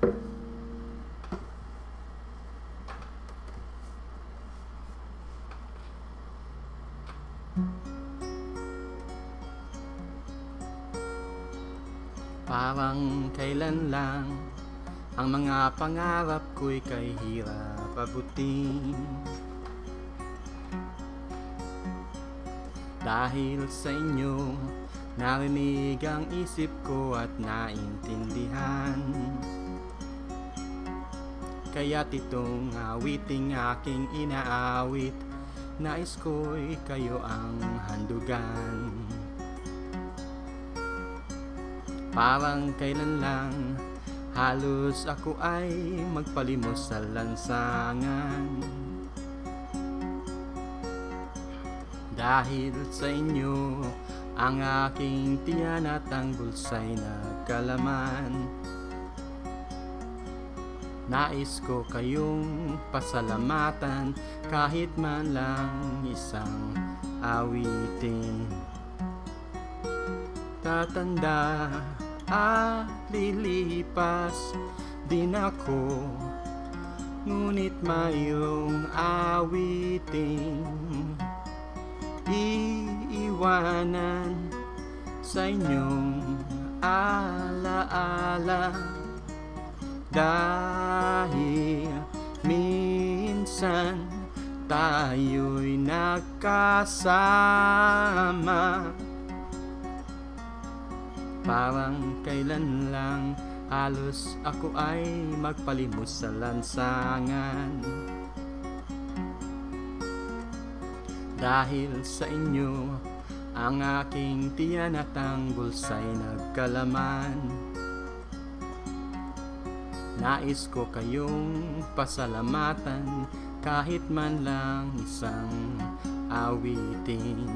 Parang kailan lang Ang mga pangarap ko'y kay hirap abutin. Dahil sa inyo Narinig ang isip ko at naintindihan Kaya't itong awiting aking inaawit. Nais ko'y kayo ang handugan. Parang kailan lang Halos ako ay magpalimos sa lansangan. Dahil sa inyo Ang aking tiyan at ang bulsa'y nagkalaman Nais ko kayong pasalamatan Kahit man lang isang awitin. Tatanda at lilipas din ako. Ngunit mayroong awiting Iiwanan sa inyong alaala Dahil minsan tayo'y nagkasama. Parang kailan lang halos ako ay magpalimos sa lansangan. Dahil sa inyo ang aking tiyan at ang bulsa'y nagkalaman Nais ko kayong pasalamatan kahit man lang isang awitin.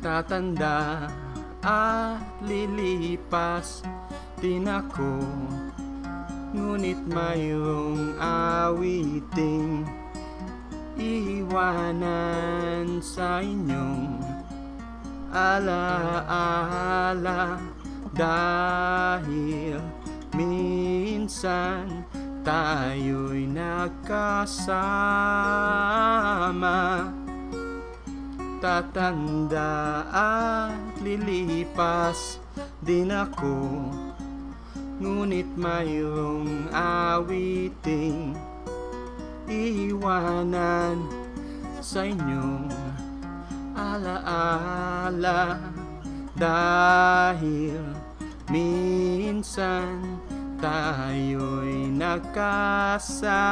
Tatanda at lilipas din ako Ngunit mayroong awiting iwanan sa inyong alaala Dahil minsan tayo'y nagkasama Tatanda at lilipas din ako. Ngunit mayroong awiting iwanan sa inyong alaala. Dahil minsan tayo'y nagkasama